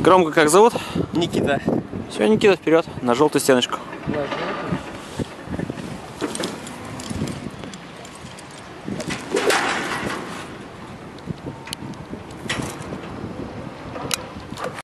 Громко как зовут? Никита. Все, Никита, вперед, на желтую стеночку. Ладно.